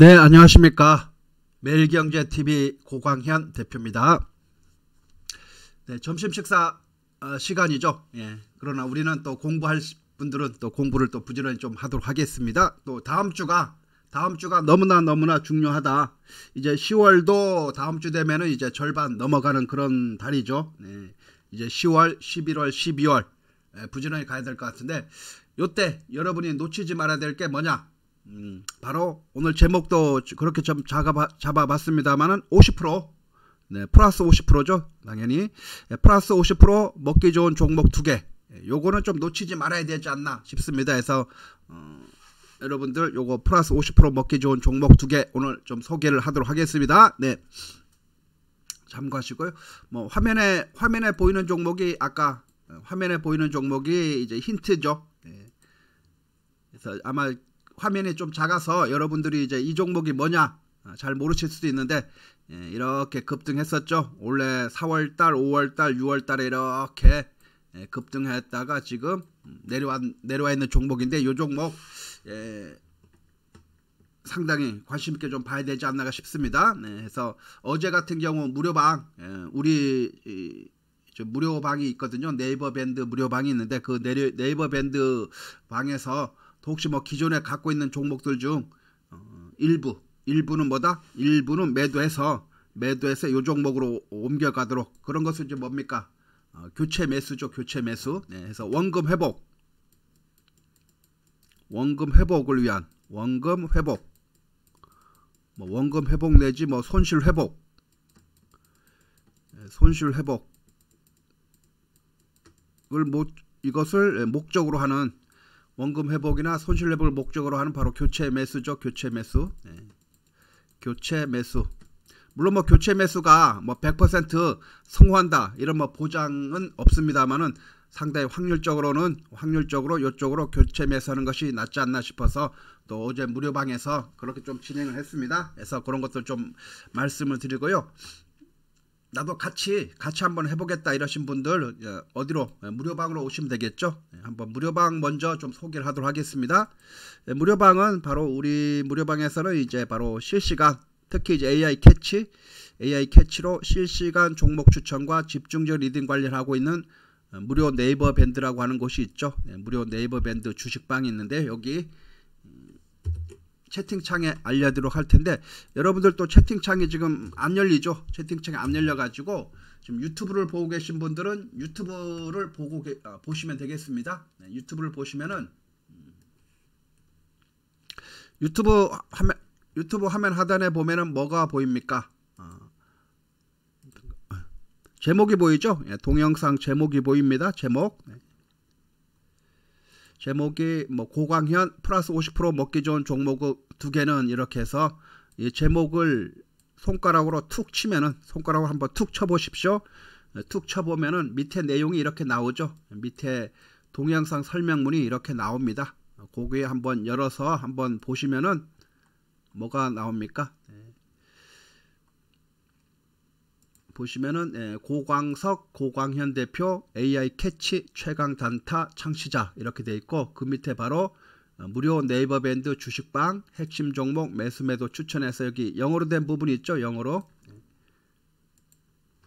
네, 안녕하십니까. 매일경제TV 고광현 대표입니다. 네, 점심 식사 어, 시간이죠. 예. 그러나 우리는 또 공부할 분들은 또 공부를 또 부지런히 좀 하도록 하겠습니다. 또 다음 주가 다음 주가 너무나 너무나 중요하다. 이제 10월도 다음 주 되면은 이제 절반 넘어가는 그런 달이죠. 네. 이제 10월, 11월, 12월 예, 부지런히 가야 될 것 같은데 요때 여러분이 놓치지 말아야 될 게 뭐냐? 음, 바로 오늘 제목도 그렇게 좀 잡아, 잡아봤습니다만은 50% 네, 플러스 50%죠. 당연히 네, 플러스 50% 먹기 좋은 종목 두 개. 예, 요거는 좀 놓치지 말아야 되지 않나 싶습니다. 해서 어, 여러분들 요거 플러스 50% 먹기 좋은 종목 두 개 오늘 좀 소개를 하도록 하겠습니다. 네. 참고하시고요. 뭐 화면에 화면에 보이는 종목이 아까 어, 화면에 보이는 종목이 이제 힌트죠. 네. 그래서 아마 화면이 좀 작아서 여러분들이 이제 이 종목이 뭐냐 아, 잘 모르실 수도 있는데 예, 이렇게 급등했었죠. 원래 4월달, 5월달, 6월달에 이렇게 예, 급등했다가 지금 내려와 내려와 있는 종목인데 이 종목 예, 상당히 관심 있게 좀 봐야 되지 않나 싶습니다. 네, 그래서 어제 같은 경우 무료방 예, 우리 이, 무료방이 있거든요. 네이버 밴드 무료방이 있는데 그 네이버 밴드 방에서 혹시 뭐 기존에 갖고 있는 종목들 중 어, 일부 일부는 뭐다? 일부는 매도해서 매도해서 요 종목으로 옮겨가도록 그런 것은 이제 뭡니까? 어, 교체 매수죠. 교체 매수. 네, 해서 원금 회복. 원금 회복을 위한 원금 회복. 뭐 원금 회복 내지 뭐 손실 회복. 네, 손실 회복을 뭐 이것을 목적으로 하는 원금 회복이나 손실 회복을 목적으로 하는 바로 교체 매수죠. 교체 매수. 네. 교체 매수. 물론 뭐 교체 매수가 뭐 100% 성공한다 이런 뭐 보장은 없습니다만은 상당히 확률적으로는 확률적으로 이쪽으로 교체 매수하는 것이 낫지 않나 싶어서 또 어제 무료방에서 그렇게 좀 진행을 했습니다. 그래서 그런 것들 좀 말씀을 드리고요. 나도 같이 같이 한번 해보겠다 이러신 분들 예, 어디로 예, 무료방으로 오시면 되겠죠. 예, 한번 무료방 먼저 좀 소개를 하도록 하겠습니다. 무료방은 바로 우리 무료방에서는 이제 바로 실시간 특히 이제 AI 캐치 AI 캐치로 실시간 종목 추천과 집중적 리딩 관리를 하고 있는 어, 무료 네이버 밴드라고 하는 곳이 있죠. 무료 네이버 밴드 주식방이 있는데 여기 채팅창에 알려드리도록 할 텐데 여러분들 또 채팅창이 지금 안 열리죠? 채팅창이 안 열려 가지고 지금 유튜브를 보고 계신 분들은 유튜브를 보고 게, 아, 보시면 되겠습니다. 네, 유튜브를 보시면은 음, 유튜브 화면 유튜브 화면 하단에 보면은 뭐가 보입니까? 어, 제목이 보이죠? 예, 동영상 제목이 보입니다 제목. 네. 제목이 뭐 고광현 플러스 50% 먹기 좋은 종목 두 개는 이렇게 해서 이 제목을 손가락으로 툭 치면은 손가락으로 한번 툭 쳐보십시오. 툭 쳐보면은 밑에 내용이 이렇게 나오죠. 밑에 동영상 설명문이 이렇게 나옵니다. 고기에 한번 열어서 한번 보시면은 뭐가 나옵니까? 보시면은 예, 고광석, 고광현 대표, AI 캐치, 최강 단타 창시자 이렇게 돼 있고 그 밑에 바로 어, 무료 네이버 밴드 주식방 핵심 종목 매수 매도 추천해서 여기 영어로 된 부분이 있죠. 영어로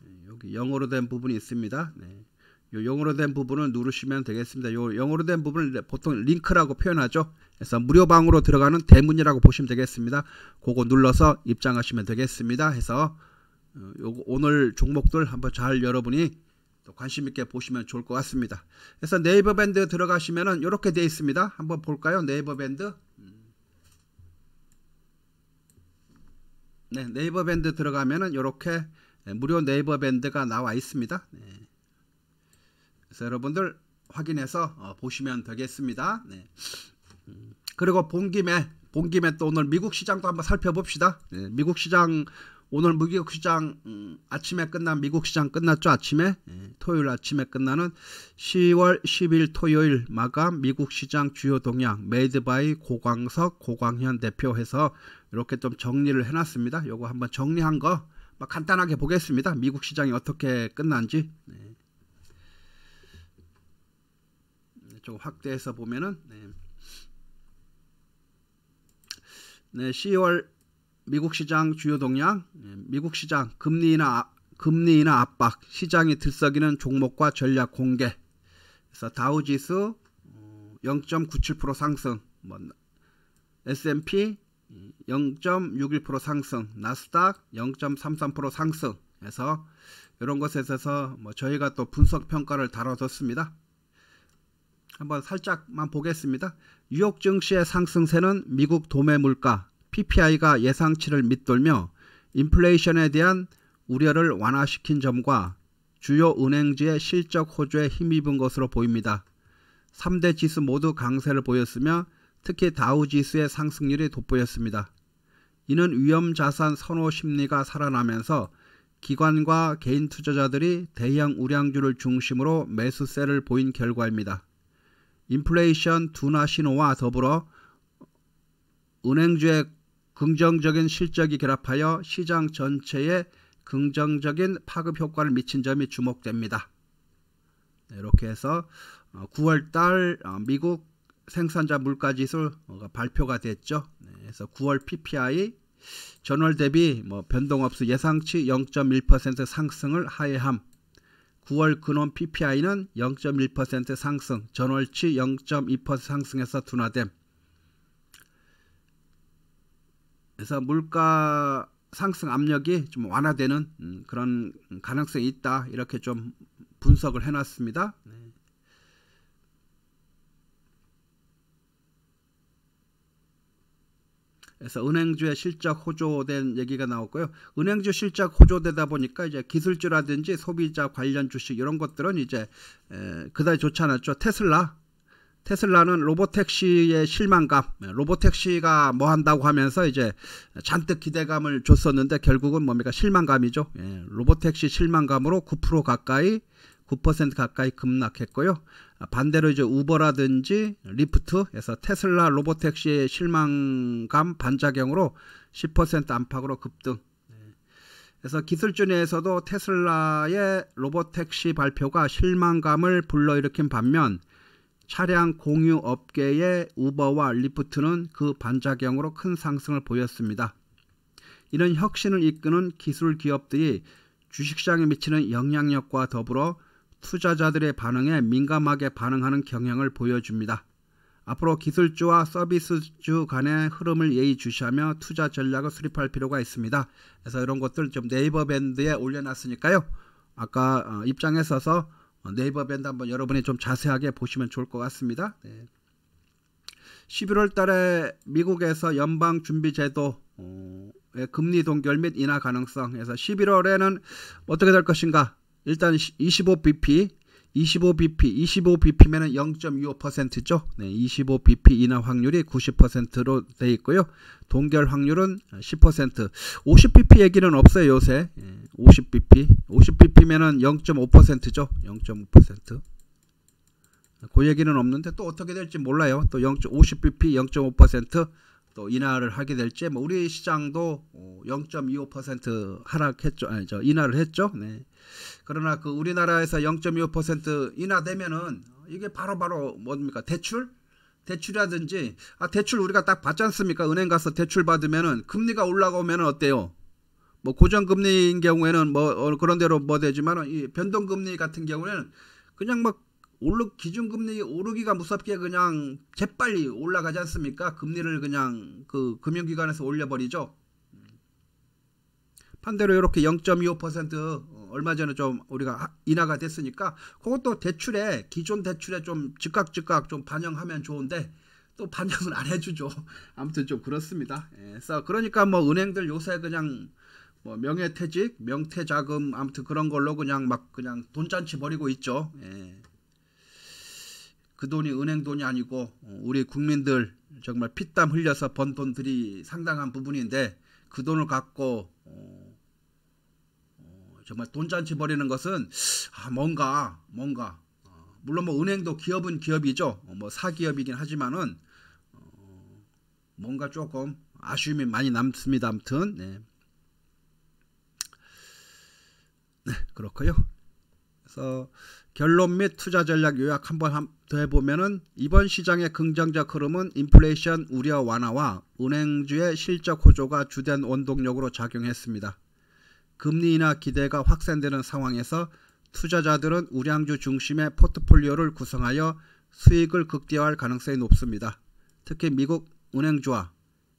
네, 여기 영어로 된 부분이 있습니다. 네. 요 영어로 된 부분을 누르시면 되겠습니다. 요 영어로 된 부분을 보통 링크라고 표현하죠. 그래서 무료 방으로 들어가는 대문이라고 보시면 되겠습니다. 그거 눌러서 입장하시면 되겠습니다. 해서 어, 오늘 종목들 한번 잘 여러분이 관심 있게 보시면 좋을 것 같습니다. 그래서 네이버 밴드 들어가시면은 이렇게 되어 있습니다. 한번 볼까요? 네이버 밴드. 네, 네이버 밴드 들어가면은 이렇게 무료 네이버 밴드가 나와 있습니다. 네. 그래서 여러분들 확인해서 어, 보시면 되겠습니다. 네. 그리고 본 김에 본 김에 또 오늘 미국 시장도 한번 살펴봅시다. 네, 미국 시장 오늘 미국 시장 음, 아침에 끝난 미국 시장 끝났죠 아침에 예, 토요일 아침에 끝나는 10월 10일 토요일 마감 미국 시장 주요 동향 made by 고광석 고광현 대표해서 이렇게 좀 정리를 해놨습니다. 요거 한번 정리한 거 간단하게 보겠습니다. 미국 시장이 어떻게 끝난지 네. 좀 확대해서 보면은 네. 네, 10월 미국 시장 주요 동향, 예, 미국 시장 금리나 금리나 압박, 시장이 들썩이는 종목과 전략 공개. 그래서 다우지수 0.97% 어, 상승, 뭐 S&P 0.61% 상승, 나스닥 0.33% 상승. 해서 이런 것에 있어서 뭐 저희가 또 분석 평가를 다뤄뒀습니다. 한번 살짝만 보겠습니다. 뉴욕 증시의 상승세는 미국 도매 물가 PPI가 예상치를 밑돌며 인플레이션에 대한 우려를 완화시킨 점과 주요 은행지의 실적 호조에 힘입은 것으로 보입니다. 3대 지수 모두 강세를 보였으며 특히 다우 지수의 상승률이 돋보였습니다. 이는 위험 자산 선호 심리가 살아나면서 기관과 개인 투자자들이 대형 우량주를 중심으로 매수세를 보인 결과입니다. 인플레이션 둔화 신호와 더불어 은행주의 긍정적인 실적이 결합하여 시장 전체에 긍정적인 파급 효과를 미친 점이 주목됩니다. 네, 이렇게 해서 9월달 어, 어, 미국 생산자 물가지수 발표가 됐죠. 네, 그래서 9월 PPI 전월 대비 뭐 변동 없이 예상치 0.1% 상승을 하회함. 9월 근원 PPI는 0.1% 상승, 전월치 0.2% 상승해서 둔화됨. 그래서 물가 상승 압력이 좀 완화되는 음, 그런 가능성이 있다 이렇게 좀 분석을 해놨습니다. 네. 그래서 은행주의 실적 호조된 얘기가 나왔고요. 은행주 실적 호조되다 보니까 이제 기술주라든지 소비자 관련 주식 이런 것들은 이제 그다지 좋지 않았죠. 테슬라 테슬라는 로보택시의 실망감, 로보택시가 뭐 한다고 하면서 이제 잔뜩 기대감을 줬었는데 결국은 뭡니까 실망감이죠. 예, 로보택시 실망감으로 9% 가까이 9% 가까이 급락했고요. 반대로 이제 우버라든지 리프트에서 테슬라 로보택시의 실망감 반작용으로 10% 안팎으로 급등. 그래서 기술주 내에서도 테슬라의 로보택시 발표가 실망감을 불러일으킨 반면 차량 공유 업계의 우버와 리프트는 그 반작용으로 큰 상승을 보였습니다. 이런 혁신을 이끄는 기술 기업들이 주식시장에 미치는 영향력과 더불어 투자자들의 반응에 민감하게 반응하는 경향을 보여줍니다. 앞으로 기술주와 서비스주 간의 흐름을 예의주시하며 투자 전략을 수립할 필요가 있습니다. 그래서 이런 것들 좀 네이버 밴드에 올려놨으니까요. 아까 어, 입장에 서서 어, 네이버 밴드 한번 여러분이 좀 자세하게 보시면 좋을 것 같습니다. 네. 11월 달에 미국에서 연방준비제도 어, 금리 동결 및 인하 가능성 에서 11월에는 어떻게 될 것인가 일단 25bp 25bp 25bp면은 0.25%죠. 네, 25bp 인하 확률이 90%로 돼 있고요. 동결 확률은 10%. 50bp 얘기는 없어요, 요새. 50bp. 50bp면은 0.5%죠. 0.5%. 그 얘기는 없는데 또 어떻게 될지 몰라요. 또 0.50bp 0.5% 또 인하를 하게 될지 뭐 우리 시장도 0.25% 하락했죠. 아니 저 인하를 했죠. 네. 그러나 그 우리나라에서 0.25% 인하되면은 이게 바로바로 바로 뭡니까 대출 대출이라든지 아 대출 우리가 딱 받지 않습니까 은행 가서 대출 받으면은 금리가 올라가면은 어때요 뭐 고정 금리인 경우에는 뭐 어, 그런 대로 뭐 되지만은 이 변동 금리 같은 경우에는 그냥 막 오르 기준금리 오르기가 무섭게 그냥 재빨리 올라가지 않습니까 금리를 그냥 그 금융기관에서 올려버리죠 반대로 이렇게 0.25% 얼마 전에 좀 우리가 인하가 됐으니까 그것도 대출에 기존 대출에 좀 즉각 즉각 좀 반영하면 좋은데 또 반영을 안 해주죠. 아무튼 좀 그렇습니다. 예, 그래서 그러니까 뭐 은행들 요새 그냥 뭐 명예퇴직, 명퇴자금 아무튼 그런 걸로 그냥 막 그냥 돈잔치 버리고 있죠. 예. 그 돈이 은행 돈이 아니고 우리 국민들 정말 피땀 흘려서 번 돈들이 상당한 부분인데 그 돈을 갖고 어, 정말 돈잔치 벌이는 것은 아, 뭔가 뭔가 어, 물론 뭐 은행도 기업은 기업이죠. 어, 뭐 사기업이긴 하지만은 어, 뭔가 조금 아쉬움이 많이 남습니다. 아무튼 네. 네 그렇고요. 그래서 결론 및 투자 전략 요약 한번 더 해보면은 이번 시장의 긍정적 흐름은 인플레이션 우려 완화와 은행주의 실적 호조가 주된 원동력으로 작용했습니다. 금리 인하 기대가 확산되는 상황에서 투자자들은 우량주 중심의 포트폴리오를 구성하여 수익을 극대화할 가능성이 높습니다. 특히 미국 은행주와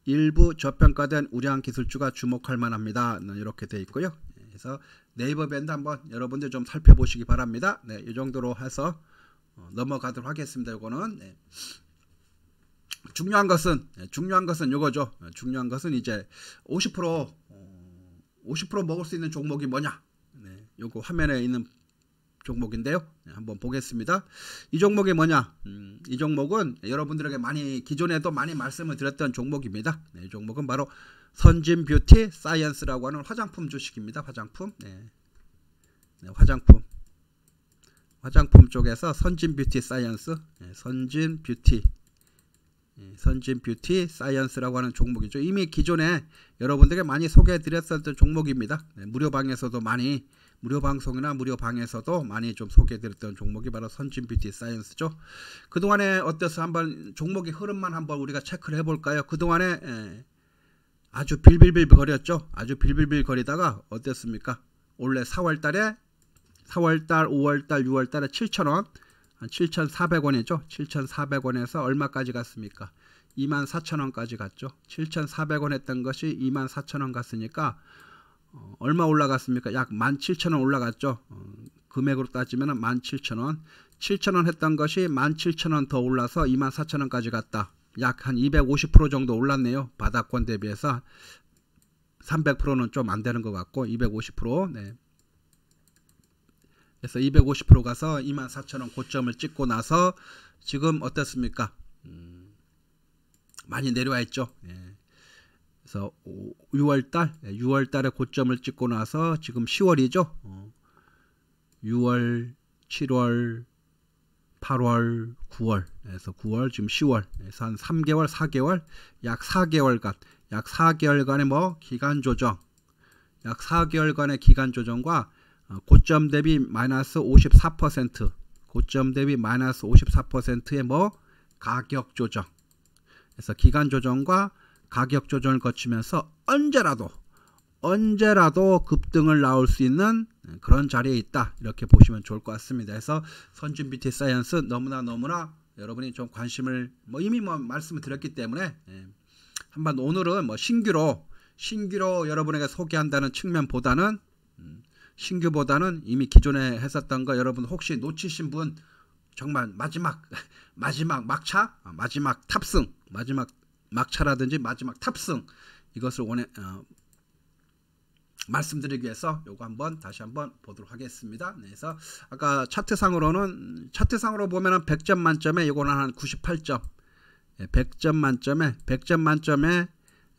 일부 저평가된 우량 기술주가 주목할 만합니다. 이렇게 되어 있고요. 그래서 네이버 밴드 한번 여러분들 좀 살펴보시기 바랍니다. 네, 이 정도로 해서 어, 넘어가도록 하겠습니다. 이거는 네. 중요한 것은 네, 중요한 것은 이거죠. 네, 중요한 것은 이제 50% 어, 50% 먹을 수 있는 종목이 뭐냐? 네, 요거 화면에 있는 종목인데요. 네, 한번 보겠습니다. 이 종목이 뭐냐? 음, 이 종목은 여러분들에게 많이 기존에도 많이 말씀을 드렸던 종목입니다. 네, 이 종목은 바로 선진 뷰티 사이언스라고 하는 화장품 주식입니다. 화장품. 네. 네, 화장품. 화장품 쪽에서 선진 뷰티 사이언스, 네, 선진 뷰티, 네, 선진 뷰티 사이언스라고 하는 종목이죠. 이미 기존에 여러분들에게 많이 소개해드렸었던 종목입니다. 네, 무료 방에서도 많이 무료 방송이나 무료 방에서도 많이 좀 소개해드렸던 종목이 바로 선진 뷰티 사이언스죠. 그 동안에 어땠어 한번 종목의 흐름만 한번 우리가 체크를 해볼까요? 그 동안에 예, 아주 빌빌빌 거렸죠. 아주 빌빌빌 거리다가 어땠습니까? 원래 4월 달에 4월달, 5월달, 6월달에 7,000원, 한 7,400원이죠. 7,400원에서 얼마까지 갔습니까? 24,000원까지 갔죠. 7,400원 했던 것이 24,000원 갔으니까 어, 얼마 올라갔습니까? 약 17,000원 올라갔죠. 어, 금액으로 따지면 17,000원. 7,000원 했던 것이 17,000원 더 올라서 24,000원까지 갔다. 약 한 250% 정도 올랐네요. 바닥권 대비해서 300%는 좀 안 되는 것 같고 250% 네. 그래서 250% 가서 24,000원 고점을 찍고 나서 지금 어떻습니까? 음, 많이 내려와 있죠. 예. 그래서 6월달 6월달에 고점을 찍고 나서 지금 10월이죠. 어. 6월, 7월, 8월, 9월, 에서 9월, 지금 10월, 에서 한 3개월, 4개월, 약 4개월간, 약 4개월간의 뭐 기간 조정, 약 4개월간의 기간 조정과 어, 고점 대비 마이너스 54%, 고점 대비 마이너스 54%의 뭐 가격 조정, 그래서 기간 조정과 가격 조정을 거치면서 언제라도 언제라도 급등을 나올 수 있는 그런 자리에 있다 이렇게 보시면 좋을 것 같습니다. 그래서 선진 뷰티 사이언스 너무나 너무나 여러분이 좀 관심을 뭐 이미 뭐 말씀을 드렸기 때문에 예, 한번 오늘은 뭐 신규로 신규로 여러분에게 소개한다는 측면보다는 음, 신규보다는 이미 기존에 했었던 거 여러분 혹시 놓치신 분 정말 마지막 마지막 막차 아, 마지막 탑승 마지막 막차라든지 마지막 탑승 이것을 원해 어, 말씀드리기 위해서 요거 한번 다시 한번 보도록 하겠습니다. 네, 그래서 아까 차트상으로는 차트상으로 보면은 100점 만점에 요거는 한 98점. 100점 만점에 100점 만점에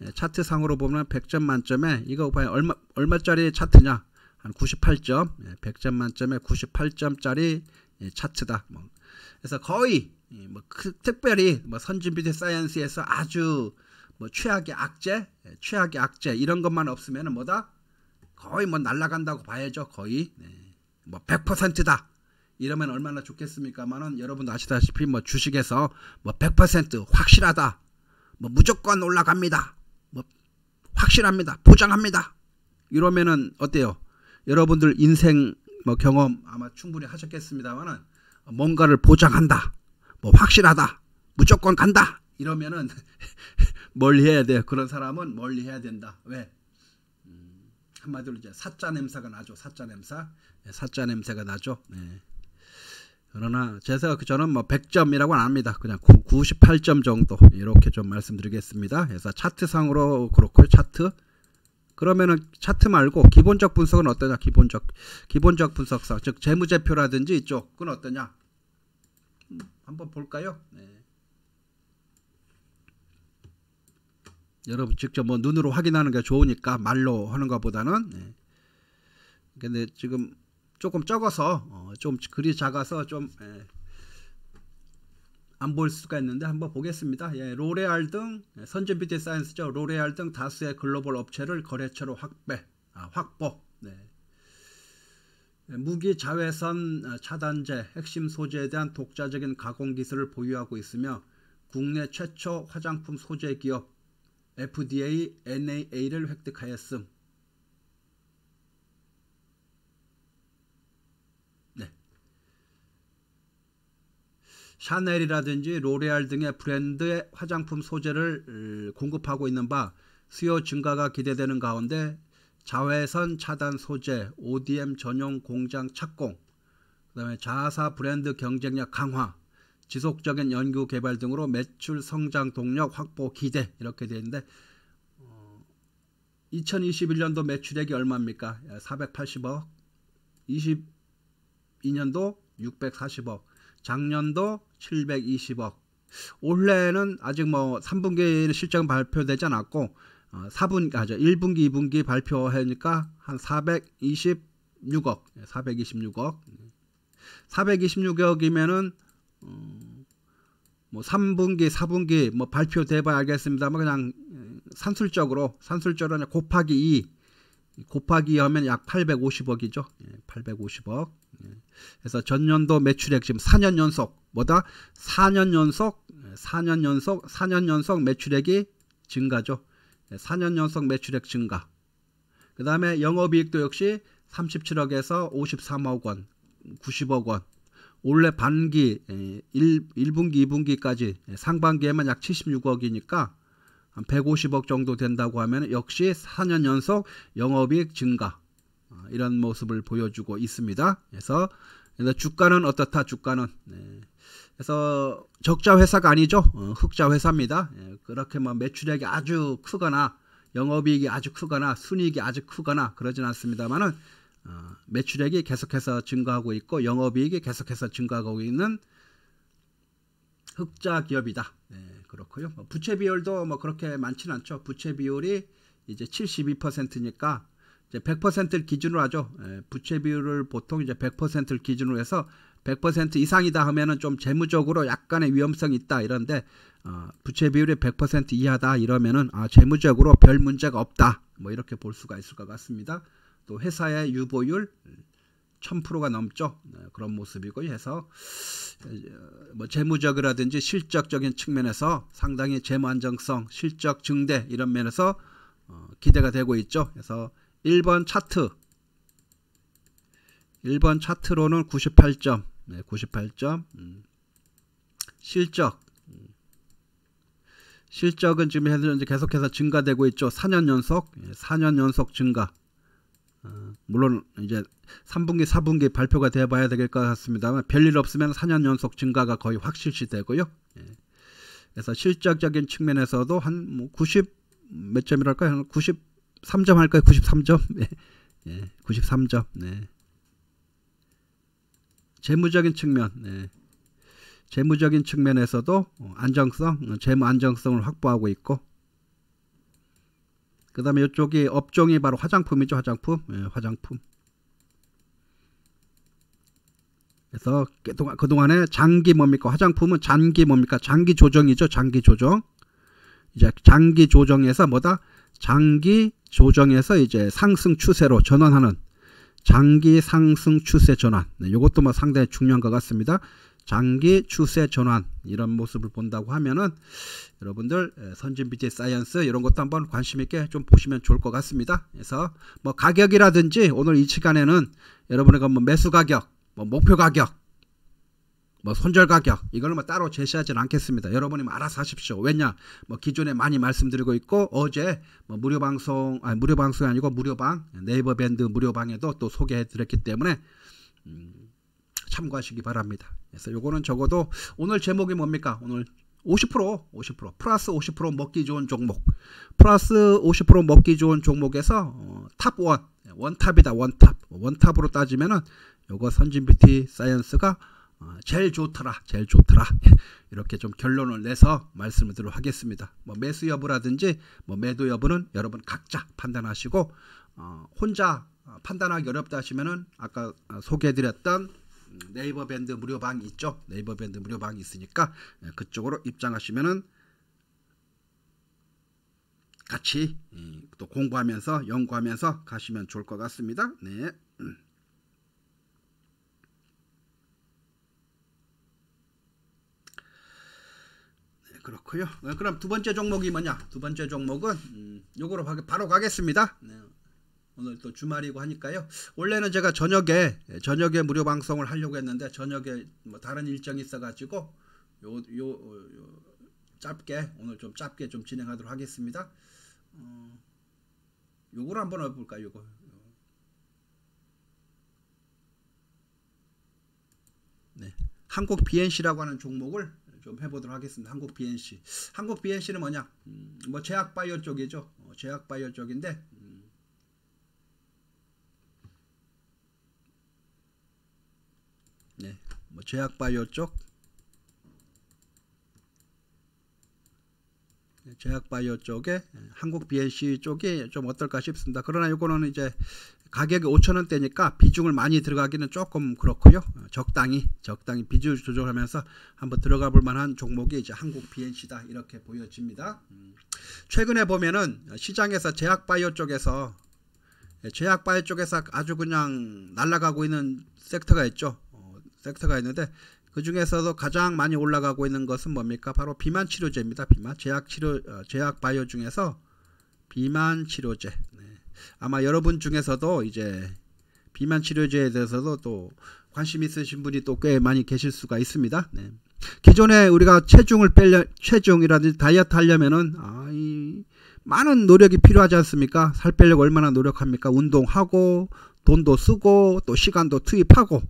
예, 차트상으로 보면 100점 만점에 이거 봐요. 얼마 얼마짜리 차트냐? 한 98점. 100점 예, 만점에 98점짜리 예, 차트다. 뭐. 그래서 거의 뭐 특별히 뭐 선진비디 사이언스에서 아주 뭐 최악의 악재, 최악의 악재 이런 것만 없으면 뭐다? 거의 뭐 날라간다고 봐야죠. 거의 네. 뭐 100%다. 이러면 얼마나 좋겠습니까만은 여러분도 아시다시피 뭐 주식에서 뭐 100% 확실하다. 뭐 무조건 올라갑니다. 뭐 확실합니다. 보장합니다. 이러면은 어때요? 여러분들 인생 뭐 경험 아마 충분히 하셨겠습니다만은 뭔가를 보장한다. 뭐 확실하다. 무조건 간다. 이러면은 멀리 해야 돼요. 그런 사람은 멀리 해야 된다. 왜? 한마디로 이제 사자 냄새가 나죠. 사자 냄새. 네, 사자 냄새가 나죠. 네. 그러나 제가 저는 뭐 100점이라고 안 합니다. 그냥 98점 정도 이렇게 좀 말씀드리겠습니다. 그래서 차트상으로 그렇고 차트 그러면은 차트 말고 기본적 분석은 어떠냐? 기본적 기본적 분석상 즉 재무제표라든지 이쪽 그건 어떠냐? 음, 한번 볼까요? 네. 여러분 직접 뭐 눈으로 확인하는 게 좋으니까 말로 하는 것보다는 네. 근데 지금 조금 적어서 어, 좀 글이 작아서 좀 예, 안 보일 수가 있는데 한번 보겠습니다. 예, 로레알 등 예, 선진 뷰티 사이언스죠. 로레알 등 다수의 글로벌 업체를 거래처로 확배, 아, 확보. 네. 무기 자외선 차단제 핵심 소재에 대한 독자적인 가공 기술을 보유하고 있으며 국내 최초 화장품 소재 기업 FDA NAA를 획득하였음. 네. 샤넬이라든지 로레알 등의 브랜드의 화장품 소재를 공급하고 있는 바 수요 증가가 기대되는 가운데 자외선 차단 소재, ODM 전용 공장 착공, 그다음에 자사 브랜드 경쟁력 강화, 지속적인 연구 개발 등으로 매출 성장 동력 확보 기대 이렇게 되어 있는데 어, 2021년도 매출액이 얼마입니까? 480억. 22년도 640억. 작년도 720억. 올해는 아직 뭐 3분기 실적 발표되지 않았고 어, 4분 아죠 1분기 2분기 발표하니까 한 426억 426억 426억이면은 어, 뭐 3분기 4분기 뭐 발표돼 봐야 알겠습니다만 그냥 산술적으로 산술적으로 곱하기 2 곱하기 하면 약 850억이죠. 850억. 예, 예. 그래서 전년도 매출액 지금 4년 연속 뭐다? 4년 연속 4년 연속 4년 연속 매출액이 증가죠. 4년 연속 매출액 증가. 그 다음에 영업이익도 역시 37억에서 53억 원, 90억 원. 올해 반기 1, 1분기, 2분기까지 상반기에만 약 76억이니까 한 150억 정도 된다고 하면 역시 4년 연속 영업이익 증가 어, 이런 모습을 보여주고 있습니다. 그래서, 주가는 어떻다? 주가는 네. 그래서 적자 회사가 아니죠. 어, 흑자 회사입니다. 예, 그렇게 뭐 매출액이 아주 크거나 영업이익이 아주 크거나 순이익이 아주 크거나 그러진 않습니다만은 어, 매출액이 계속해서 증가하고 있고 영업이익이 계속해서 증가하고 있는 흑자 기업이다. 예, 그렇고요. 뭐 부채 비율도 뭐 그렇게 많지는 않죠. 부채 비율이 이제 72%니까 이제 100%를 기준으로 하죠. 예, 부채 비율을 보통 이제 100%를 기준으로 해서 100% 이상이다 하면은 좀 재무적으로 약간의 위험성이 있다 이런데 어, 부채 비율이 100% 이하다 이러면은 아, 재무적으로 별 문제가 없다 뭐 이렇게 볼 수가 있을 것 같습니다. 또 회사의 유보율 1000%가 넘죠. 네, 그런 모습이고 해서 뭐 재무적이라든지 실적적인 측면에서 상당히 재무 안정성, 실적 증대 이런 면에서 어, 기대가 되고 있죠. 그래서 1번 차트 1번 차트로는 98점 네, 98점. 음. 실적. 음. 실적은 지금 현재 계속해서 증가되고 있죠. 4년 연속, 4년 예, 연속 증가. 어, 물론 이제 3분기, 4분기 발표가 돼 봐야 될 것 같습니다만 별일 없으면 4년 연속 증가가 거의 확실시 되고요. 예. 그래서 실적적인 측면에서도 한 90몇 뭐 점이랄까요? 93점 할까요? 93점? 네. 예, 93점. 네. 재무적인 측면, 네. 재무적인 측면에서도 안정성, 재무 안정성을 확보하고 있고, 그 다음에 이쪽이 업종이 바로 화장품이죠, 화장품, 네, 화장품. 그래서 그동안, 그동안에 장기 뭡니까? 화장품은 장기 뭡니까? 장기 조정이죠, 장기 조정. 이제 장기 조정에서 뭐다? 장기 조정에서 이제 상승 추세로 전환하는 장기 상승 추세 전환. 네, 이것도 뭐 상당히 중요한 것 같습니다. 장기 추세 전환 이런 모습을 본다고 하면은 여러분들 선진 뷰티 사이언스 이런 것도 한번 관심 있게 좀 보시면 좋을 것 같습니다. 그래서 뭐 가격이라든지 오늘 이 시간에는 여러분의 뭐 매수 가격, 뭐 목표 가격 뭐 손절 가격 이걸 뭐 따로 제시하지는 않겠습니다. 여러분이 뭐 알아서 하십시오. 왜냐 뭐 기존에 많이 말씀드리고 있고 어제 뭐 무료 방송 아니 무료 방송이 아니고 무료방 네이버 밴드 무료방에도 또 소개해 드렸기 때문에 음, 참고하시기 바랍니다. 그래서 요거는 적어도 오늘 제목이 뭡니까? 오늘 50% 50% 플러스 50% 먹기 좋은 종목 플러스 50% 먹기 좋은 종목에서 어, 탑1 원탑이다 원탑 원탑으로 따지면은 요거 선진뷰티 사이언스가 어, 제일 좋더라 제일 좋더라. 이렇게 좀 결론을 내서 말씀을 드리도록 하겠습니다. 뭐 매수 여부라든지 뭐 매도 여부는 여러분 각자 판단하시고 어, 혼자 판단하기 어렵다 하시면은 아까 소개해드렸던 네이버 밴드 무료방 있죠. 네이버 밴드 무료방이 있으니까 예, 그쪽으로 입장하시면은 같이 또 공부하면서 연구하면서 가시면 좋을 것 같습니다. 네. 그렇고요. 어, 그럼 두 번째 종목이 뭐냐? 두 번째 종목은 음, 요거로 바로 가겠습니다. 네. 오늘 또 주말이고 하니까요. 원래는 제가 저녁에 저녁에 무료 방송을 하려고 했는데 저녁에 뭐 다른 일정이 있어가지고 요, 요, 요 짧게 오늘 좀 짧게 좀 진행하도록 하겠습니다. 어, 요걸 한번 해볼까 요거. 네, 한국 BNC라고 하는 종목을 좀 해보도록 하겠습니다. 한국 BNC. 한국 BNC는 뭐냐? 음, 뭐 제약바이오 쪽이죠. 어, 제약바이오 쪽인데 음, 네, 뭐 제약바이오 쪽 제약바이오 쪽에 예, 한국 BNC 쪽이 좀 어떨까 싶습니다. 그러나 이거는 이제 가격이 5천원대니까 비중을 많이 들어가기는 조금 그렇고요. 적당히 적당히 비중 조절하면서 한번 들어가 볼 만한 종목이 이제 한국 BNC다 이렇게 보여집니다. 음. 최근에 보면은 시장에서 제약바이오 쪽에서 예, 제약바이오 쪽에서 아주 그냥 날아가고 있는 섹터가 있죠. 어, 섹터가 있는데 그 중에서도 가장 많이 올라가고 있는 것은 뭡니까? 바로 비만 치료제입니다. 비만 제약 치료 어, 제약 바이오 중에서 비만 치료제. 네. 아마 여러분 중에서도 이제 비만 치료제에 대해서도 또 관심 있으신 분이 또 꽤 많이 계실 수가 있습니다. 네. 기존에 우리가 체중을 빼려 체중이라든지 다이어트 하려면은 아, 이 많은 노력이 필요하지 않습니까? 살 빼려고 얼마나 노력합니까? 운동하고 돈도 쓰고 또 시간도 투입하고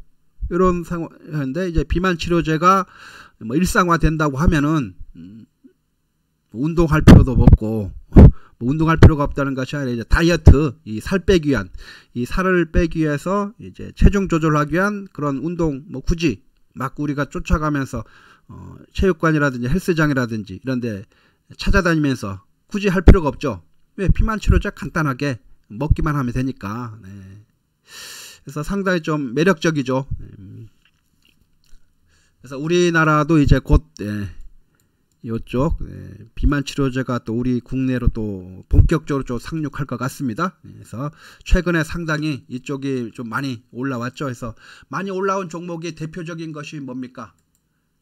이런 상황인데 이제 비만 치료제가 뭐 일상화 된다고 하면은 음, 운동할 필요도 없고 뭐 운동할 필요가 없다는 것이 아니라 이제 다이어트 이 살 빼기 위한 이 살을 빼기 위해서 이제 체중 조절하기 위한 그런 운동 뭐 굳이 막 우리가 쫓아가면서 어, 체육관이라든지 헬스장이라든지 이런데 찾아다니면서 굳이 할 필요가 없죠. 왜 비만 치료제 간단하게 먹기만 하면 되니까. 네. 그래서 상당히 좀 매력적이죠. 음. 그래서 우리나라도 이제 곧 예, 이쪽 예, 비만 치료제가 또 우리 국내로 또 본격적으로 좀 상륙할 것 같습니다. 그래서 최근에 상당히 이쪽이 좀 많이 올라왔죠. 그래서 많이 올라온 종목이 대표적인 것이 뭡니까?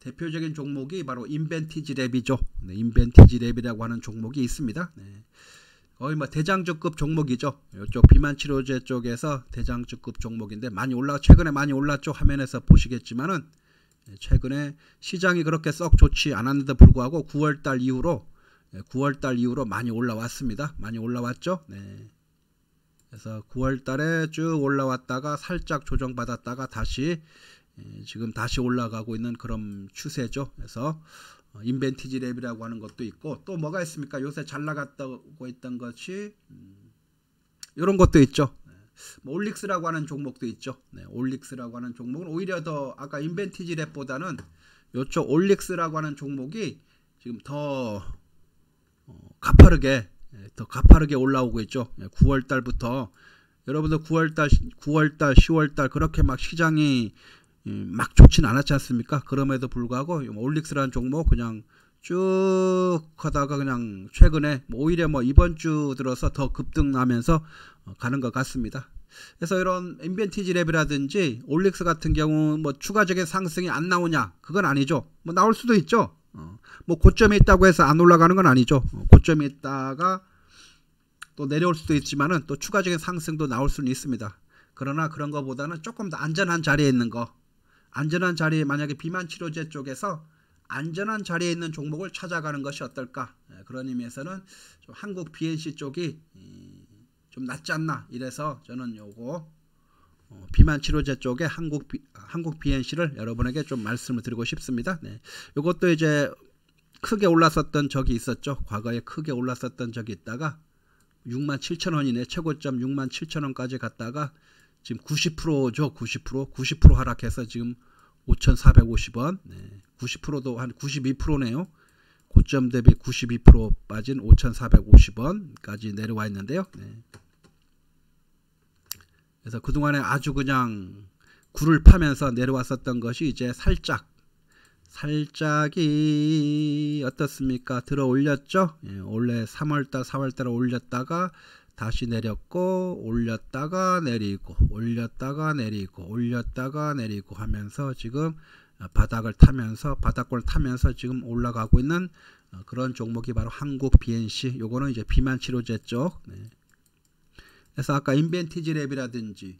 대표적인 종목이 바로 인벤티지 랩이죠. 네, 인벤티지 랩이라고 하는 종목이 있습니다. 네. 거의 뭐 대장주급 종목이죠. 이쪽 비만 치료제 쪽에서 대장주급 종목인데 많이 올라 최근에 많이 올랐죠. 화면에서 보시겠지만은 네, 최근에 시장이 그렇게 썩 좋지 않았는데 불구하고 9월달 이후로 9월달 이후로 많이 올라왔습니다. 많이 올라왔죠. 네. 그래서 9월달에 쭉 올라왔다가 살짝 조정받았다가 다시 지금 다시 올라가고 있는 그런 추세죠. 그래서 어, 인벤티지 랩이라고 하는 것도 있고 또 뭐가 있습니까? 요새 잘 나갔다고 했던 것이 음, 이런 것도 있죠. 네. 뭐 올릭스라고 하는 종목도 있죠. 네, 올릭스라고 하는 종목은 오히려 더 아까 인벤티지 랩보다는 요쪽 올릭스라고 하는 종목이 지금 더 어, 가파르게 예, 더 가파르게 올라오고 있죠. 9월 달부터 여러분들 9월 달 9월 달 10월 달 그렇게 막 시장이 막 좋진 않았지 않습니까? 그럼에도 불구하고 올릭스라는 종목 그냥 쭉 하다가 그냥 최근에 뭐 오히려 뭐 이번 주 들어서 더 급등하면서 어, 가는 것 같습니다. 그래서 이런 인벤티지 랩이라든지 올릭스 같은 경우 뭐 추가적인 상승이 안 나오냐 그건 아니죠. 뭐 나올 수도 있죠. 어, 뭐 고점이 있다고 해서 안 올라가는 건 아니죠. 어, 고점이 있다가 또 내려올 수도 있지만은 또 추가적인 상승도 나올 수는 있습니다. 그러나 그런 것보다는 조금 더 안전한 자리에 있는 거 안전한 자리에 만약에 비만 치료제 쪽에서 안전한 자리에 있는 종목을 찾아가는 것이 어떨까 예, 그런 의미에서는 좀 한국 BNC 쪽이 좀 낫지 않나 이래서 저는 요거 어, 비만 치료제 쪽에 한국 비, 한국 BNC를 여러분에게 좀 말씀을 드리고 싶습니다. 네. 요것도 이제 크게 올랐었던 적이 있었죠. 과거에 크게 올랐었던 적이 있다가 6만 7천 원이네 최고점 6만 7천 원까지 갔다가 지금 90%죠. 90% 90% 하락해서 지금 5,450원. 네. 90%도 한 92%네요. 고점 대비 92% 빠진 5,450원까지 내려와 있는데요. 네. 그래서 그동안에 아주 그냥 굴을 파면서 내려왔었던 것이 이제 살짝 살짝이 어떻습니까? 들어 올렸죠? 예, 원래 3월달 4월달에 올렸다가 다시 내렸고 올렸다가 내리고 올렸다가 내리고 올렸다가 내리고 하면서 지금 바닥을 타면서 바닥골 타면서 지금 올라가고 있는 어, 그런 종목이 바로 한국 BNC 요거는 이제 비만 치료제 쪽 네. 그래서 아까 인벤티지 랩이라든지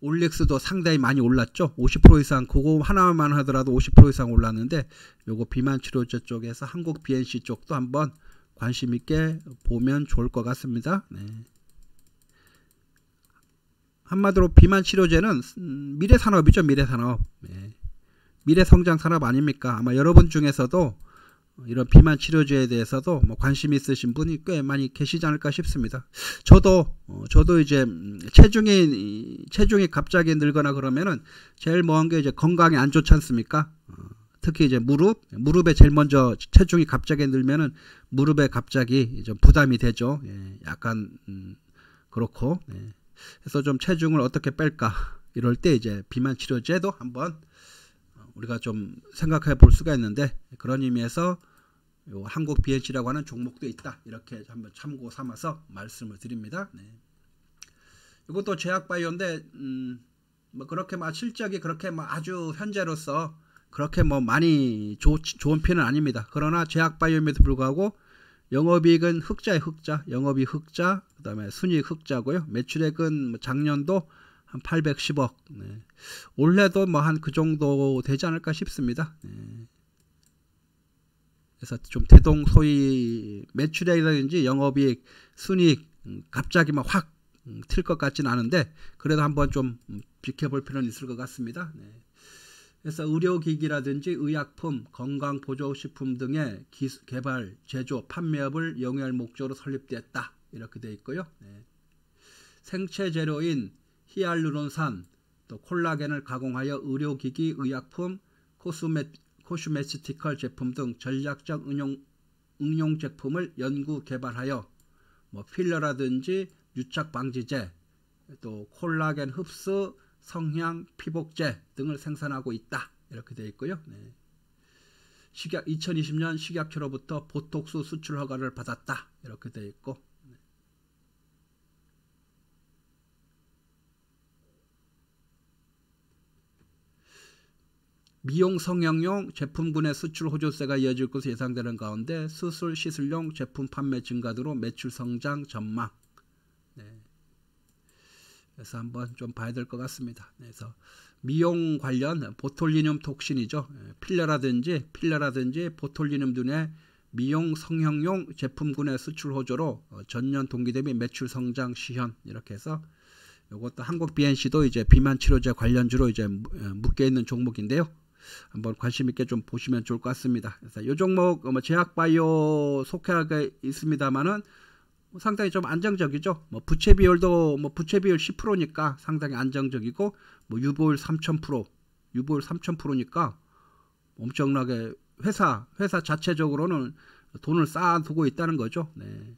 올릭스도 상당히 많이 올랐죠 50% 이상 그거 하나만 하더라도 50% 이상 올랐는데 요거 비만 치료제 쪽에서 한국 BNC 쪽도 한번 관심 있게 보면 좋을 것 같습니다 네. 한마디로 비만 치료제는 음, 미래 산업이죠 미래 산업 네. 미래 성장 산업 아닙니까 아마 여러분 중에서도 이런 비만 치료제에 대해서도 뭐 관심 있으신 분이 꽤 많이 계시지 않을까 싶습니다. 저도 어, 저도 이제 음, 체중이 체중이 갑자기 늘거나 그러면은 제일 먼 게 이제 건강에 안 좋지 않습니까? 어, 특히 이제 무릎 무릎에 제일 먼저 체중이 갑자기 늘면은 무릎에 갑자기 좀 부담이 되죠. 예, 약간 음, 그렇고 예. 그래서 좀 체중을 어떻게 뺄까 이럴 때 이제 비만 치료제도 한번 우리가 좀 생각해 볼 수가 있는데 그런 의미에서 요 한국 BNC라고 하는 종목도 있다. 이렇게 한번 참고 삼아서 말씀을 드립니다. 네. 이것도 제약바이오인데 음, 뭐 그렇게 막 실적이 그렇게 막 아주 현재로서 그렇게 뭐 많이 조, 좋은 편은 아닙니다. 그러나 제약바이오임에도 불구하고 영업이익은 흑자의 흑자, 영업이익 흑자, 그다음에 순이익 흑자고요. 매출액은 뭐 작년도 한 810억. 네. 올해도 뭐 한 그 정도 되지 않을까 싶습니다. 네. 그래서 좀 대동 소위 매출액이라든지 영업이익, 순이익 음, 갑자기 막 확 틀것 음, 같지는 않은데 그래도 한번 좀 음, 지켜볼 필요는 있을 것 같습니다. 네. 그래서 의료기기라든지 의약품, 건강보조식품 등의 기술, 개발, 제조, 판매업을 영위할 목적으로 설립되었다. 이렇게 되어 있고요. 네. 생체 재료인 히알루론산, 또 콜라겐을 가공하여 의료기기, 의약품, 코스메, 코스메티컬 제품 등 전략적 응용, 응용 제품을 연구 개발하여 뭐 필러라든지 유착 방지제, 또 콜라겐 흡수, 성향, 피복제 등을 생산하고 있다. 이렇게 되어 있고요. 네. 식약 2020년 식약처로부터 보톡스 수출 허가를 받았다. 이렇게 되어 있고 미용 성형용 제품군의 수출 호조세가 이어질 것으로 예상되는 가운데 수술 시술용 제품 판매 증가 등으로 매출 성장 전망. 네. 그래서 한번 좀 봐야 될 것 같습니다. 네, 그래서 미용 관련 보톨리늄 톡신이죠. 네, 필러라든지 필러라든지 보톨리늄 등의 미용 성형용 제품군의 수출 호조로 어, 전년 동기 대비 매출 성장 시현 이렇게 해서 이것도 한국 BNC도 이제 비만 치료제 관련주로 이제 묶여 있는 종목인데요. 한번 관심 있게 좀 보시면 좋을 것 같습니다. 그래서 이 종목 뭐 제약바이오 속하게 있습니다만은 상당히 좀 안정적이죠. 뭐 부채 비율도 뭐 부채 비율 10%니까 상당히 안정적이고 뭐 유보율 3,000%, 유보율 3,000%니까 엄청나게 회사 회사 자체적으로는 돈을 쌓아두고 있다는 거죠. 네.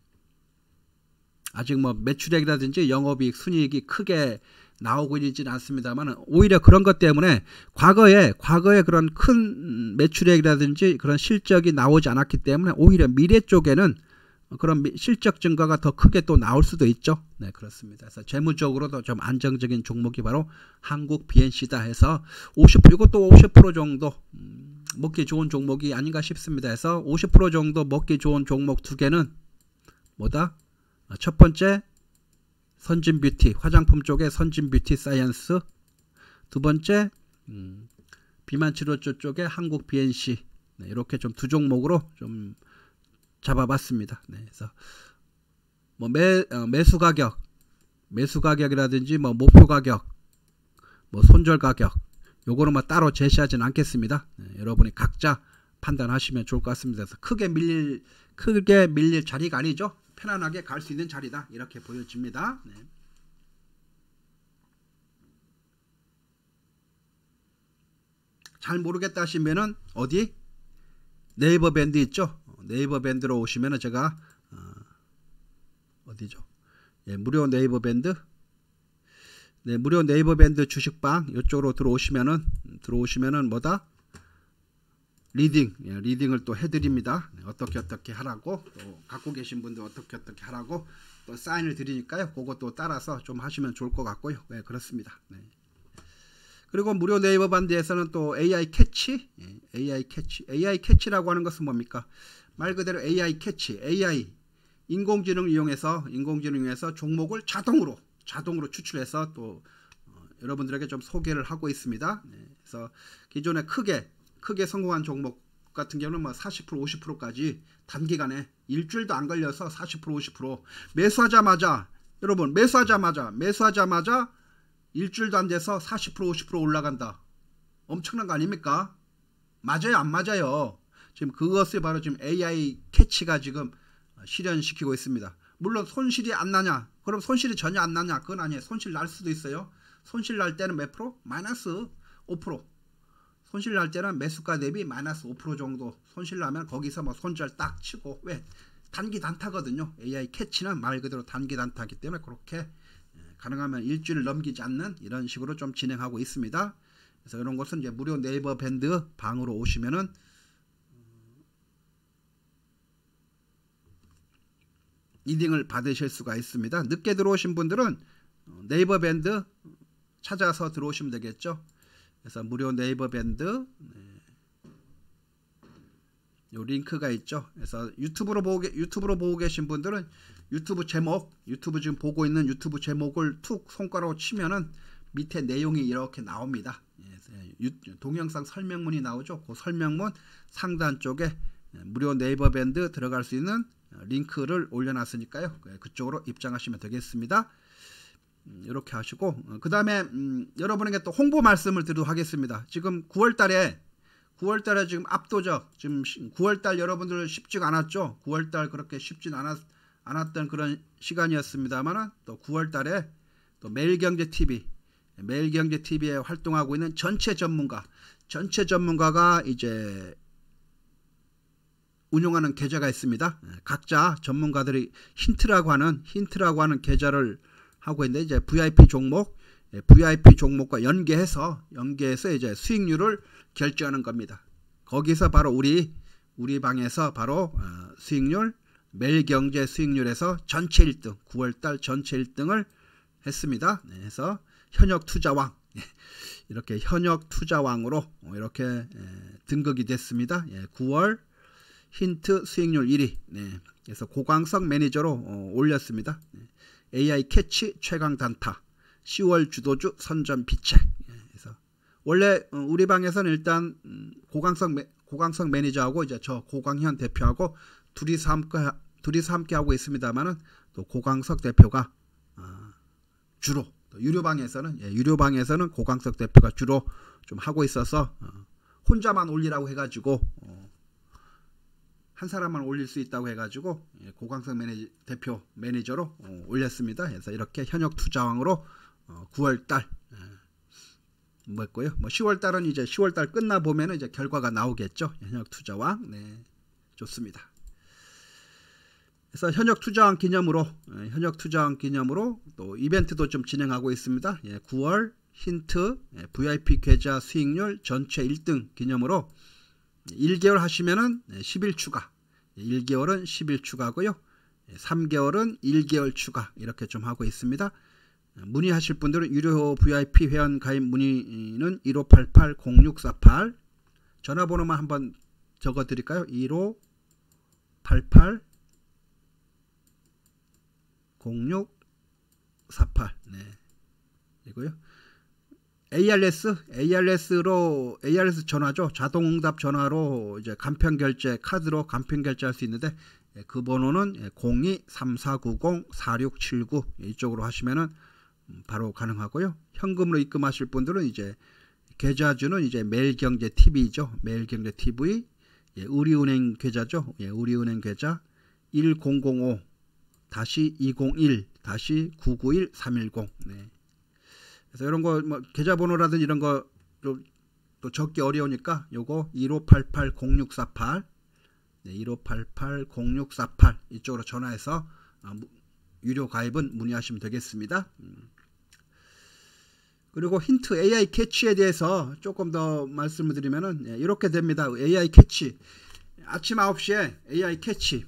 아직 뭐 매출액이라든지 영업이익, 순이익이 크게 나오고 있지는 않습니다만 오히려 그런 것 때문에 과거에 과거에 그런 큰 매출액이라든지 그런 실적이 나오지 않았기 때문에 오히려 미래 쪽에는 그런 실적 증가가 더 크게 또 나올 수도 있죠. 네, 그렇습니다. 그래서 재무적으로도 좀 안정적인 종목이 바로 한국 BNC다 해서 50 이것도 50% 정도 음, 먹기 좋은 종목이 아닌가 싶습니다. 해서 50% 정도 먹기 좋은 종목 두 개는 뭐다? 첫 번째 선진 뷰티 화장품 쪽에 선진 뷰티 사이언스 두 번째 음, 비만 치료제 쪽에 한국 BNC 네, 이렇게 좀 두 종목으로 좀 잡아봤습니다. 네, 그래서 뭐 매, 어, 매수 가격 매수 가격이라든지 뭐 목표 가격 뭐 손절 가격 요거는 뭐 따로 제시하지는 않겠습니다. 네, 여러분이 각자 판단하시면 좋을 것 같습니다. 그래서 크게 밀릴 크게 밀릴 자리가 아니죠. 편안하게 갈 수 있는 자리다 이렇게 보여집니다. 네. 잘 모르겠다 하시면은 어디 네이버 밴드 있죠? 네이버 밴드로 오시면은 제가 어, 디죠 예, 무료 네이버 밴드 네, 무료 네이버 밴드 주식방 이쪽으로 들어오시면은 들어오시면은 뭐다? 리딩, 예, 리딩을 또 해드립니다. 네, 어떻게 어떻게 하라고 또 갖고 계신 분들 어떻게 어떻게 하라고 또 사인을 드리니까요. 그것도 따라서 좀 하시면 좋을 것 같고요. 네, 그렇습니다. 네. 그리고 무료 네이버 밴드에서는 또 AI 캐치, 예, AI 캐치, AI 캐치라고 하는 것은 뭡니까? 말 그대로 AI 캐치, AI 인공지능 이용해서 인공지능 이용해서 종목을 자동으로 자동으로 추출해서 또 어, 여러분들에게 좀 소개를 하고 있습니다. 네, 그래서 기존에 크게 크게 성공한 종목 같은 경우는 뭐 40% 50%까지 단기간에 일주일도 안 걸려서 40% 50% 매수하자마자 여러분 매수하자마자 매수하자마자 일주일도 안 돼서 40% 50% 올라간다. 엄청난 거 아닙니까? 맞아요 안 맞아요? 지금 그것을 바로 지금 AI 캐치가 지금 실현시키고 있습니다. 물론 손실이 안 나냐? 그럼 손실이 전혀 안 나냐? 그건 아니에요. 손실 날 수도 있어요. 손실 날 때는 몇 프로? 마이너스 5%. 손실 날 때는 매수가 대비 마이너스 5% 정도 손실 나면 거기서 뭐 손절 딱 치고 왜 단기 단타거든요. AI 캐치는 말 그대로 단기 단타기 때문에 그렇게 예, 가능하면 일주일 넘기지 않는 이런 식으로 좀 진행하고 있습니다. 그래서 이런 것은 이제 무료 네이버 밴드 방으로 오시면은 리딩을 받으실 수가 있습니다. 늦게 들어오신 분들은 네이버 밴드 찾아서 들어오시면 되겠죠. 그래서 무료 네이버 밴드 네. 요 링크가 있죠. 그래서 유튜브로 보고 유튜브로 보고 계신 분들은 유튜브 제목, 유튜브 지금 보고 있는 유튜브 제목을 툭 손가락으로 치면은 밑에 내용이 이렇게 나옵니다. 동영상 설명문이 나오죠. 그 설명문 상단 쪽에 무료 네이버 밴드 들어갈 수 있는 링크를 올려놨으니까요. 그쪽으로 입장하시면 되겠습니다. 이렇게 음, 하시고 어, 그 다음에 음, 여러분에게 또 홍보 말씀을 드리도록 하겠습니다. 지금 9월달에 9월달에 지금 압도적 지금 9월달 여러분들 쉽지가 않았죠. 9월달 그렇게 쉽진 않았, 않았던 그런 시간이었습니다만은 또 9월달에 또 매일경제 TV 매일경제 TV에 활동하고 있는 전체 전문가 전체 전문가가 이제 운영하는 계좌가 있습니다. 예, 각자 전문가들이 힌트라고 하는 힌트라고 하는 계좌를 하고 있는데 이제 VIP 종목 예, VIP 종목과 연계해서 연계해서 이제 수익률을 결정하는 겁니다. 거기서 바로 우리 우리 방에서 바로 어, 수익률 매일경제 수익률에서 전체 1등 9월달 전체 1등을 했습니다. 네, 그래서 현역 투자왕 예, 이렇게 현역 투자왕으로 이렇게 등극이 됐습니다. 9월 힌트 수익률 1위. 네. 그래서 고광석 매니저로 어, 올렸습니다. 네. AI 캐치 최강 단타. 10월 주도주 선점 비책. 네. 그래서 원래 어, 우리 방에서는 일단 음, 매, 고광석 매니저하고 이제 저 고광현 대표하고 둘이서 함께 둘이서 함께 하고 있습니다만은 또 고광석 대표가 어, 주로 유료 방에서는 예, 유료 방에서는 고광석 대표가 주로 좀 하고 있어서 어, 혼자만 올리라고 해가지고 어, 한 사람만 올릴 수 있다고 해가지고 예, 고광석 매니저, 대표 매니저로 어, 올렸습니다. 그래서 이렇게 현역 투자왕으로 어, 9월달 예, 뭐였고요. 뭐 10월달은 이제 10월달 끝나 보면은 이제 결과가 나오겠죠. 현역 투자왕 네 좋습니다. 그래서 현역 투자왕 기념으로 예, 현역 투자왕 기념으로 또 이벤트도 좀 진행하고 있습니다. 예, 9월 힌트 예, VIP 계좌 수익률 전체 1등 기념으로 1개월 하시면은 10일 추가. 1개월은 10일 추가고요. 3개월은 1개월 추가 이렇게 좀 하고 있습니다. 문의하실 분들은 유료 VIP 회원 가입 문의는 1588-0648 전화번호만 한번 적어 드릴까요? 1588 0648 네. 이고요. ARS, ARS로 ARS 전화죠. 자동 응답 전화로 이제 간편 결제 카드로 간편 결제할 수 있는데 예, 그 번호는 02-3490-4679 이쪽으로 하시면은 음, 바로 가능하고요. 현금으로 입금하실 분들은 이제 계좌주는 이제 매일경제 TV죠. 매일경제 TV 예, 우리은행 계좌죠. 예, 우리은행 계좌 1005 201 991 310 네. 그래서 이런 거 뭐 계좌번호라든지 이런 거 또 적기 어려우니까 요거 1588-0648 네, 1588-0648 이쪽으로 전화해서 아, 유료 가입은 문의하시면 되겠습니다. 음. 그리고 힌트 AI 캐치에 대해서 조금 더 말씀을 드리면은 예, 이렇게 됩니다. AI 캐치 아침 9시에 AI 캐치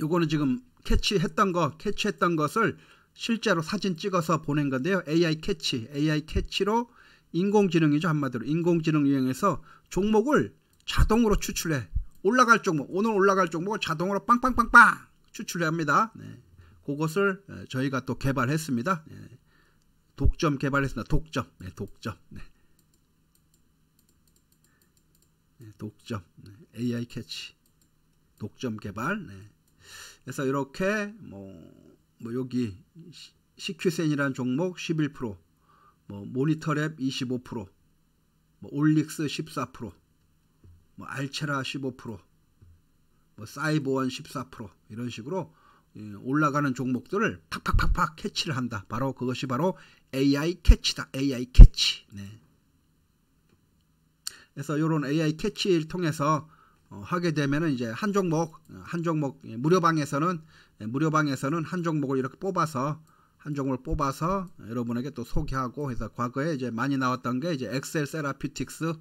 요거는 지금 캐치했던 거 캐치했던 것을 실제로 사진 찍어서 보낸 건데요. AI 캐치, AI 캐치로 인공지능이죠 한마디로 인공지능 이용해서 종목을 자동으로 추출해 올라갈 종목 오늘 올라갈 종목을 자동으로 빵빵빵빵 추출해 합니다. 네. 그것을 저희가 또 개발했습니다. 네. 독점 개발했습니다. 독점, 네, 독점, 네. 네 독점, 네. AI 캐치, 독점 개발. 네. 그래서 이렇게 뭐, 뭐 여기 CQ센이라는 종목 11%, 뭐 모니터랩 25%, 뭐 올릭스 14%, 뭐 알체라 15%, 뭐 사이버원 14% 이런 식으로 예, 올라가는 종목들을 팍팍팍팍 캐치를 한다. 바로 그것이 바로 AI 캐치다. AI 캐치. 네. 그래서 이런 AI 캐치를 통해서 어, 하게 되면은 이제 한 종목 한 종목 예, 무료방에서는 예, 무료방에서는 한 종목을 이렇게 뽑아서 한 종목을 뽑아서 여러분에게 또 소개하고 해서 과거에 이제 많이 나왔던 게 이제 엑셀 세라퓨틱스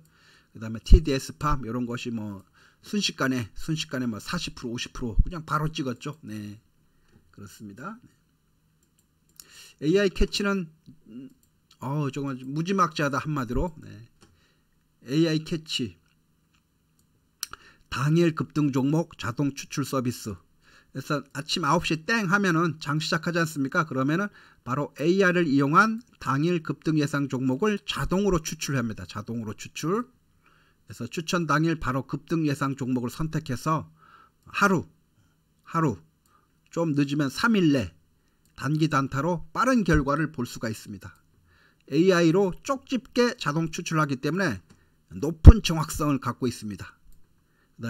그다음에 TDS 팜 이런 것이 뭐 순식간에 순식간에 뭐 40% 50% 그냥 바로 찍었죠. 네. 그렇습니다. AI 캐치는 어 정말 무지막지하다 한마디로 네. AI 캐치 당일 급등 종목 자동 추출 서비스 그래서 아침 9시 땡 하면은 장 시작하지 않습니까? 그러면은 바로 AR을 이용한 당일 급등 예상 종목을 자동으로 추출합니다. 자동으로 추출. 그래서 추천 당일 바로 급등 예상 종목을 선택해서 하루 하루 좀 늦으면 3일 내 단기 단타로 빠른 결과를 볼 수가 있습니다. AI로 쪽집게 자동 추출하기 때문에 높은 정확성을 갖고 있습니다.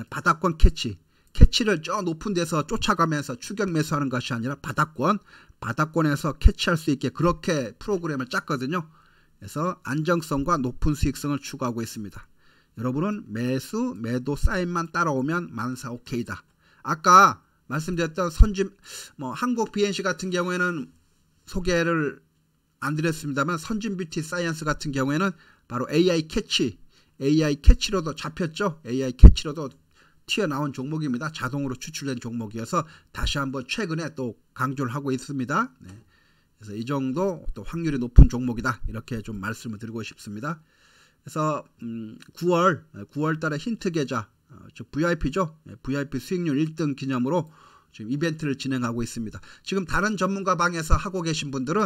바닥권 캐치 캐치를 저 높은 데서 쫓아가면서 추격 매수하는 것이 아니라 바닥권 바닥권에서 캐치할 수 있게 그렇게 프로그램을 짰거든요. 그래서 안정성과 높은 수익성을 추구하고 있습니다. 여러분은 매수 매도 사인만 따라오면 만사 오케이다. 아까 말씀드렸던 선진 뭐 한국 BNC 같은 경우에는 소개를 안 드렸습니다만 선진 뷰티 사이언스 같은 경우에는 바로 AI 캐치 AI 캐치로도 잡혔죠. AI 캐치로도 튀어나온 종목입니다. 자동으로 추출된 종목이어서 다시 한번 최근에 또 강조를 하고 있습니다. 네. 그래서 이 정도 또 확률이 높은 종목이다. 이렇게 좀 말씀을 드리고 싶습니다. 그래서 음 9월 9월 달에 힌트 계좌 어, 저 VIP죠. VIP 수익률 1등 기념으로 지금 이벤트를 진행하고 있습니다. 지금 다른 전문가 방에서 하고 계신 분들은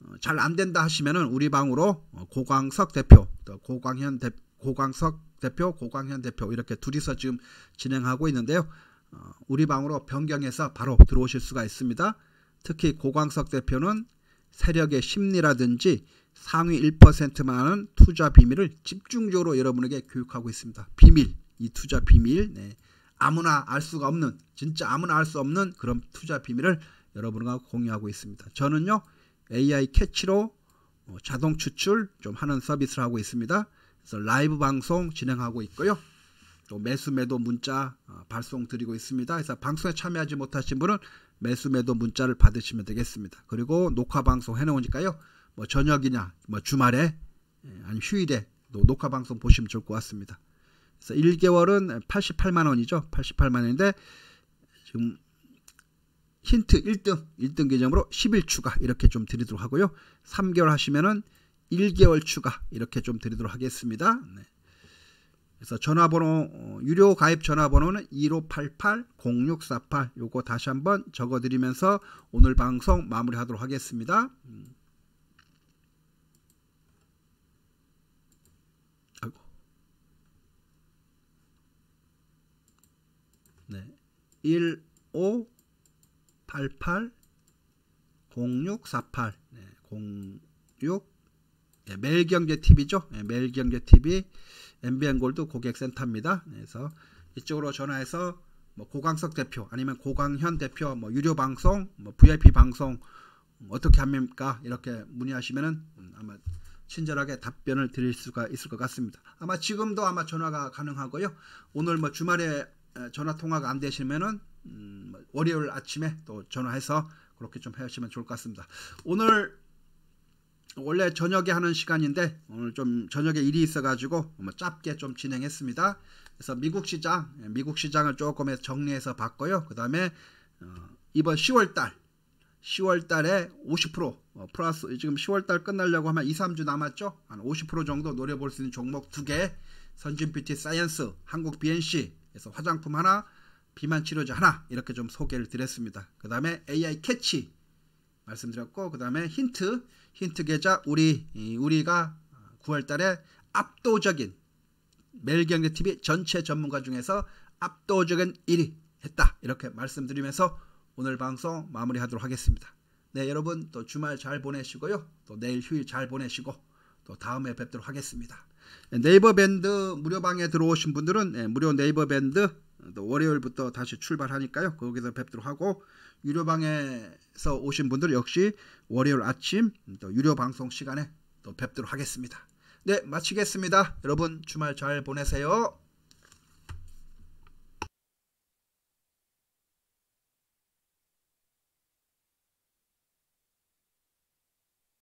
어, 잘안 된다 하시면은 우리 방으로 어, 고광석 대표, 또 고광현 대, 고광석 대표, 고광현 대표 이렇게 둘이서 지금 진행하고 있는데요. 어, 우리 방으로 변경해서 바로 들어오실 수가 있습니다. 특히 고광석 대표는 세력의 심리라든지 상위 1%만은 투자 비밀을 집중적으로 여러분에게 교육하고 있습니다. 비밀, 이 투자 비밀, 네. 아무나 알 수가 없는, 진짜 아무나 알 수 없는 그런 투자 비밀을 여러분과 공유하고 있습니다. 저는요, AI 캐치로 어, 자동 추출 좀 하는 서비스를 하고 있습니다. 그래서 라이브 방송 진행하고 있고요. 또 매수 매도 문자 어, 발송 드리고 있습니다. 그래서 방송에 참여하지 못하신 분은 매수 매도 문자를 받으시면 되겠습니다. 그리고 녹화 방송 해놓으니까요. 뭐 저녁이냐, 뭐 주말에 예, 아니 휴일에 녹화 방송 보시면 좋을 것 같습니다. 그래서 1개월은 88만 원이죠. 88만 원인데 지금 힌트 1등, 1등 계정으로 10일 추가 이렇게 좀 드리도록 하고요. 3개월 하시면은 1개월 추가 이렇게 좀 드리도록 하겠습니다. 네. 그래서 전화번호 어, 유료 가입 전화번호는 1588-0648 요거 다시 한번 적어드리면서 오늘 방송 마무리하도록 하겠습니다. 음. 네. 1588 0648 네. 06 예, 매일경제 TV죠. 예, 매일경제 TV MBN 골드 고객센터입니다. 그래서 이쪽으로 전화해서 뭐 고광석 대표 아니면 고광현 대표 뭐 유료 방송 뭐 VIP 방송 어떻게 합니까? 이렇게 문의하시면은 음, 아마 친절하게 답변을 드릴 수가 있을 것 같습니다. 아마 지금도 아마 전화가 가능하고요. 오늘 뭐 주말에 전화 통화가 안 되시면은 음, 뭐 월요일 아침에 또 전화해서 그렇게 좀 하시면 좋을 것 같습니다. 오늘 원래 저녁에 하는 시간인데 오늘 좀 저녁에 일이 있어가지고 뭐 짧게 좀 진행했습니다. 그래서 미국 시장, 미국 시장을 조금 정리해서 봤고요. 그 다음에 어, 이번 10월달, 10월 달에 50% 어, 플러스 지금 10월 달 끝나려고 하면 2, 3주 남았죠. 한 50% 정도 노려볼 수 있는 종목 두 개. 선진 뷰티 사이언스, 한국 BNC에서 화장품 하나, 비만 치료제 하나 이렇게 좀 소개를 드렸습니다. 그 다음에 AI 캐치 말씀드렸고 그 다음에 힌트 힌트 계좌 우리 우리가 9월 달에 압도적인 매일경제 TV 전체 전문가 중에서 압도적인 1위 했다. 이렇게 말씀드리면서 오늘 방송 마무리하도록 하겠습니다. 네, 여러분 또 주말 잘 보내시고요. 또 내일 휴일 잘 보내시고 또 다음에 뵙도록 하겠습니다. 네이버 밴드 무료 방에 들어오신 분들은 네, 무료 네이버 밴드 또 월요일부터 다시 출발하니까요. 거기서 뵙도록 하고 유료 방에서 오신 분들 역시 월요일 아침 또 유료 방송 시간에 또 뵙도록 하겠습니다. 네, 마치겠습니다. 여러분 주말 잘 보내세요.